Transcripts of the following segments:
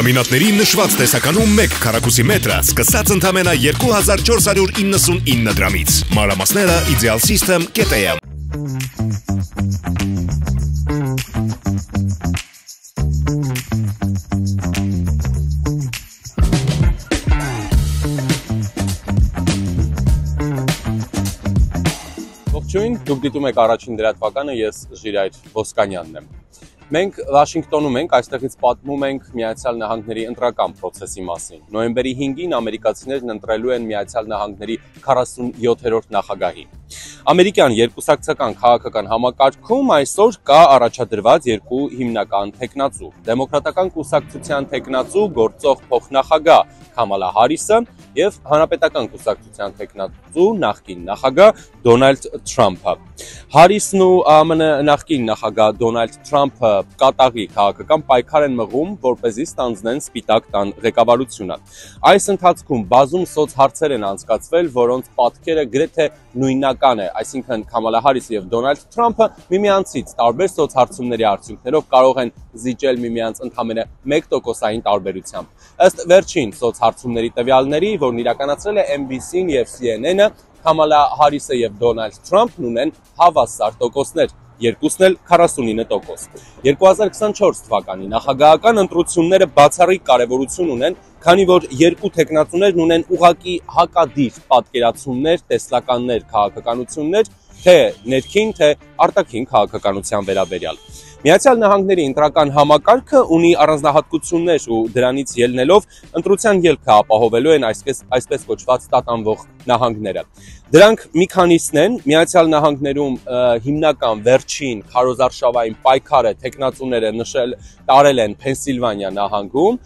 Լամինատների նշված տեսականում 1 քառակուսի մետրը սկսած ընդամենը 2499 դրամից։ Մանրամասները Ideal System.am Ողջույն, դուք դիտում եք առաջին դրատվականը, ես Ժիրայր Ոսկանյանն եմ։ Մենք Վաշինգտոնում ենք, այստեղից պատմում ենք Միացյալ Նահանգների ընտրական process-ի մասին։ Նոյեմբերի 5-ին ամերիկացիներն ընտրելու են Միացյալ Նահանգների 47-րդ նախագահի։ Ամերիկյան երկուսակցական քաղաքական համակարգում այսօր կա առաջադրված երկու հիմնական տեխնացու։ Դեմոկրատական կուսակցության տեխնացու գործող փոխնախագահ Քամալա Հարիսը եւ հանրապետական կուսակցության տեխնացու նախկին նախագահ Դոնալդ Թրամփը։ Հարիսն ու ԱՄՆ նախկին նախագահ Դոնալդ Թրամփը կատաղի քաղաքական պայքար են մղում, որ เป զի ստանձնեն Սպիտակ տան ղեկավարությունը։ Այս ընթացքում բազում սոցհարցեր են անցկացվել, որոնց պատկերը գրեթե նույնական է, այսինքն Քամալա Հարիսը եւ Դոնալդ Թրամփը միմյանցից տարբեր սոցհարցումների արդյունքներով կարող են զիջել միմյանց ընդամենը 1%-ային տարբերությամբ։ Ըստ վերջին սոցհարցումների տվյալների, որն իրականացրել է NBC-ն եւ CNN-ը, Քամալա Հարիսը եւ Դոնալդ Թրամփն ունեն հավասար տոկոսներ երկուսն էլ 49%։ 2024 թվականի նախագահական ընտրությունները բացառիկ կարևորություն ունեն, քանի որ երկու տեխնացուներն ունեն ուղակի հակադիր պատկերացումներ, տեսլականներ, քաղաքականություններ, թե ներքին, թե արտաքին քաղաքականության վերաբերյալ։ Միացյալ Նահանգների ընտրական համակարգը ունի առանձնահատկություններ ու դրանից ելնելով ընտրության ելքը ապահովելու են այսպես այսպես կոչված տատանվող նահանգները։ Դրանք մի քանիսն են Միացյալ Նահանգներում հիմնական վերջին քարոզարշավային պայքարը տեխնացուները նշել տարել են Փենսիլվանիա նահանգում,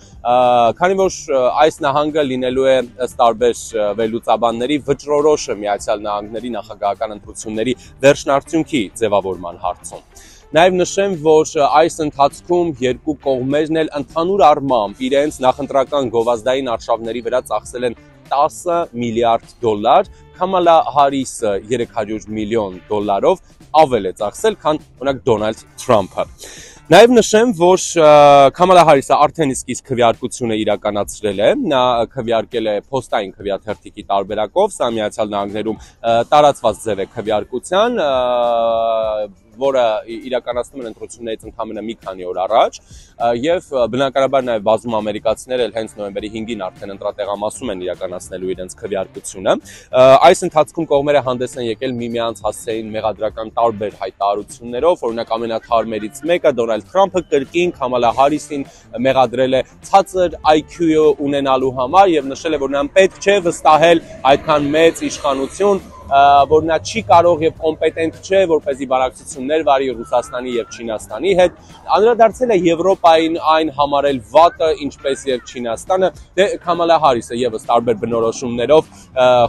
քանի որ այս նահանգը լինելու է ըստ տարբեր վերլուծաբանների վճռորոշը Միացյալ Նահանգների նախագահական ընտրությունների վերջնարդյունքի ձևավորման հարցում։ Նաև նշեմ, որ այս ընթացքում երկու կողմերն էլ ընդհանուր առմամբ իրենց նախընտրական գովազդային արշավների վրա ծախսել են 10 միլիարդ դոլար, Կամալա Հարիսը 300 միլիոն դոլարով ավել է ծախսել, քան օրինակ Դոնալդ Թրամփը։ Նաև նշեմ, որ Կամալա Հարիսը արդեն իսկ քվեարկությունը իրականացրել է։ Նա քվեարկել է փոստային քվեաթերթիկի տարբերակով, սա Միացյալ Նահանգներում տարածված ձև է քվեարկության, որը իրականացնում են ընտրություններից ընդամենը մի քանի օր առաջ եւ բնականաբար նաեւ բազում ամերիկացիներ էլ հենց նոյեմբերի 5-ին արդեն ընտրատեղամասում են իրականացնելու իրենց քվեարկությունը այս ընթացքում կողմերը հանդես են եկել միմյանց հասցեին մեղադրական տարբեր հայտարարություններով օրինակ ամենաթարմերից մեկը Դոնալդ Թրամփը կրկին Քամալա Հարիսին մեղադրել է ցածր IQ-ը ունենալու համար եւ նշել է որ նրան պետք չէ վստահել այդքան մեծ իշխանություն որ նա չի կարող եւ կոմպետենտ չէ, որպեսզի բարակցություններ վարի Ռուսաստանի եւ Չինաստանի հետ։ Անդրադարձել է Եվրոպային այն համարել վատը, ինչպես եւ Չինաստանը։ Դե Քամալա Հարիսը եւս տարբեր բնորոշումներով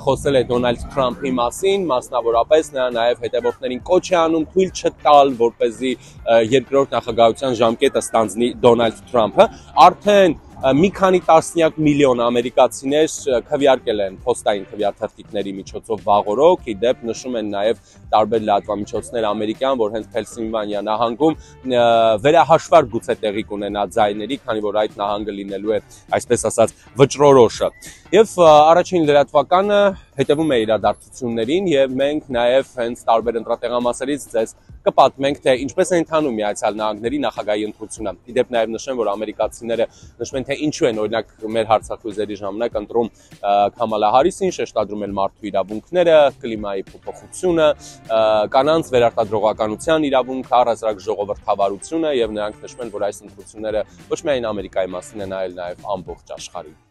խոսել է Դոնալդ Թրամփի մասին, մասնավորապես նա նաեւ հետևորդներին կոչ է անում թույլ չտալ, որպեսզի երկրորդ նախագահության ժամկետը ստանձնի Դոնալդ Թրամփը։ Արդեն մի քանի տասնյակ միլիոն ամերիկացիներ քվեարկել են փոստային քվեաթերթիկների միջոցով վաղորոք, իդեպ նշում են նաև տարբեր լրատվամիջոցներ ամերիկյան, որ հենց Փենսիլվանիա նահանգում վերահաշվար գուցե տեղի կունենա ձայների, քանի որ այդ նահանգը լինելու է, այսպես ասած, վճռորոշը։ Եվ առաջին լրատվականը հետևում է իրադարձություններին եւ մենք նաեւ հենց տարբեր ընտրատեղամասերից ձեզ կպատմենք թե ինչպես է ընթանում Միացյալ Նահանգների նախագահի ընտրությունը։ Իդեպ նաեւ նշեմ, որ ամերիկացիները նշում թե ինչու են օրինակ մեր հարցախույզերի ժամանակ ընտրում Քամալա Հարիսին, շեշտադրում են մարդու իրավունքները, կլիմայի փոփոխությունը, կանանց վերարտադրողականության իրավունքը, առասարակ ժողովրդավարությունը եւ նրանք նշում են, որ այս ընտրությունները ոչ միայն Ամերիկայի մասին են, այլ նաեւ ամբողջ աշխարհի